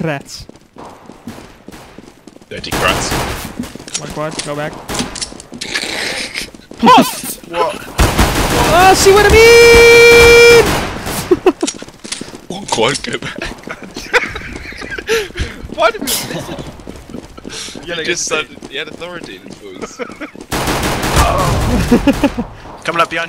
Krats. Dirty crats. One quad, go back. Pause! What? Oh, see what I mean? One quad, go back. Why did we listen? You just sounded, you had authority in his voice. Coming up behind